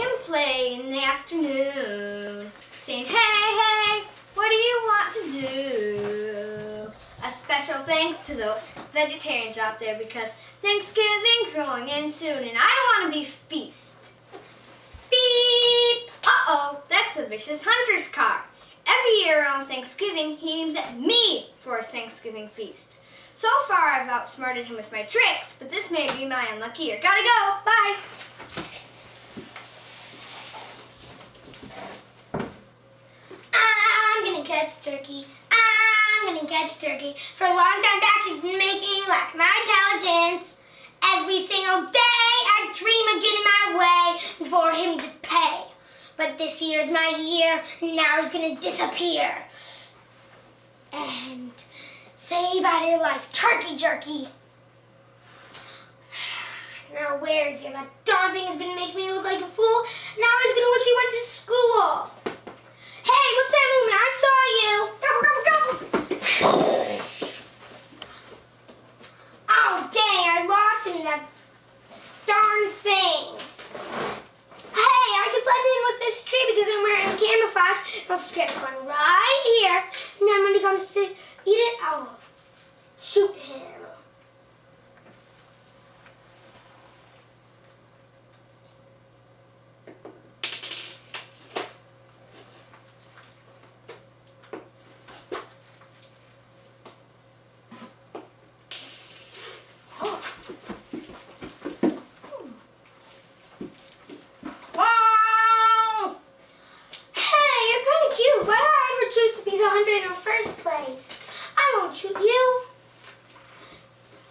and play in the afternoon, saying, hey, hey, what do you want to do? A special thanks to those vegetarians out there because Thanksgiving's rolling in soon and I don't want to be feast. Beep! Uh-oh, that's a vicious hunter's car. Every year around Thanksgiving, he aims at me for his Thanksgiving feast. So far, I've outsmarted him with my tricks, but this may be my unlucky year. Gotta go. Bye. I'm gonna catch turkey. I'm gonna catch turkey. For a long time back, he's been making me lack my intelligence. Every single day, I dream of getting my way for him to pay. But this year's my year, now he's gonna disappear. And bye to your life, turkey jerky. Now where is he? That darn thing has been making me look like a fool. Now he's gonna wish he went to school. Hey, what's that movement? I saw you. Go, go, go. Oh, dang, I lost him, that darn thing. Hey, I could blend in with this tree because I'm wearing camouflage. I'll just get one right here. And then when he comes to eat it, I'll shoot him. Wow! Hey, you're kind of cute. Why did I ever choose to be the hunter in the first place? Won't you.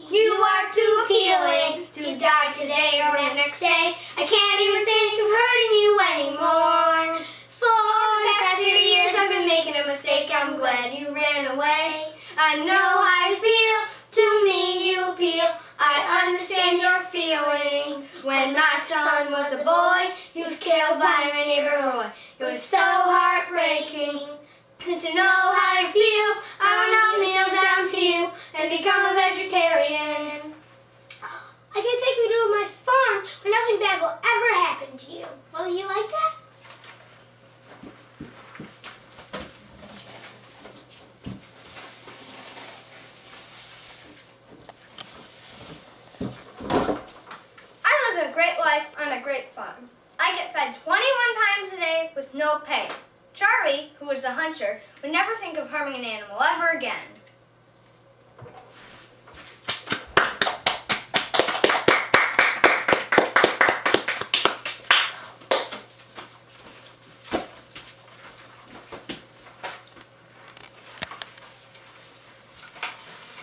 You are too appealing to die today or the next day. I can't even think of hurting you anymore. For the past few years I've been making a mistake. I'm glad you ran away. I know how you feel. To me you appeal. I understand your feelings. When my son was a boy, he was killed by my neighbor Roy. It was become a vegetarian. I can take you to my farm where nothing bad will ever happen to you. Will you like that? I live a great life on a great farm. I get fed 21 times a day with no pay. Charlie, who was a hunter, would never think of harming an animal ever again.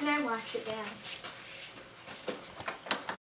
Can I wash it down?